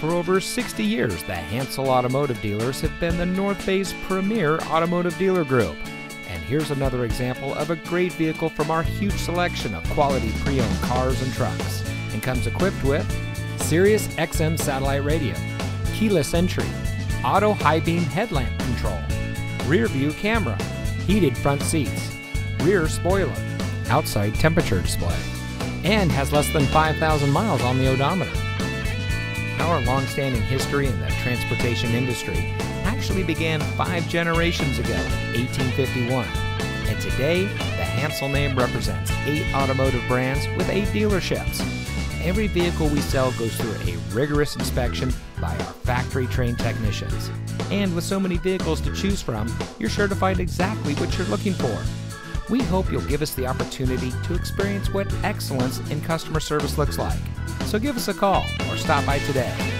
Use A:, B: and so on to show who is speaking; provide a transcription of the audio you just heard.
A: For over 60 years, the Hansel Automotive Dealers have been the North Bay's premier automotive dealer group. And here's another example of a great vehicle from our huge selection of quality pre owned cars and trucks. And comes equipped with Sirius XM satellite radio, keyless entry, auto high beam headlamp control, rear view camera, heated front seats, rear spoiler, outside temperature display, and has less than 5,000 miles on the odometer. Our long-standing history in the transportation industry actually began five generations ago, 1851. And today, the Hansel name represents eight automotive brands with eight dealerships. Every vehicle we sell goes through a rigorous inspection by our factory trained technicians. And with so many vehicles to choose from, you're sure to find exactly what you're looking for. We hope you'll give us the opportunity to experience what excellence in customer service looks like. So give us a call or stop by today.